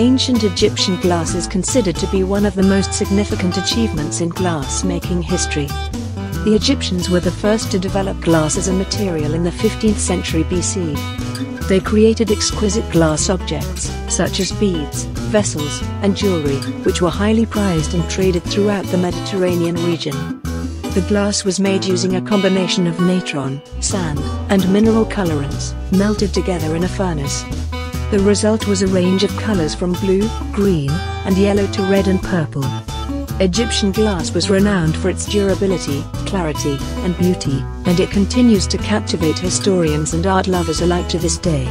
Ancient Egyptian glass is considered to be one of the most significant achievements in glass-making history. The Egyptians were the first to develop glass as a material in the 15th century BC. They created exquisite glass objects, such as beads, vessels, and jewelry, which were highly prized and traded throughout the Mediterranean region. The glass was made using a combination of natron, sand, and mineral colorants, melted together in a furnace. The result was a range of colors from blue, green, and yellow to red and purple. Egyptian glass was renowned for its durability, clarity, and beauty, and it continues to captivate historians and art lovers alike to this day.